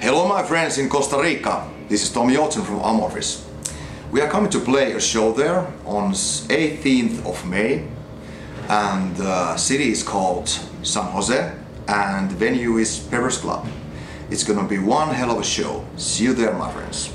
Hello my friends in Costa Rica, this is Tomi Joutsen from Amorphis. We are coming to play a show there on 18th of May and the city is called San Jose and the venue is Pepper's Club. It's gonna be one hell of a show. See you there my friends.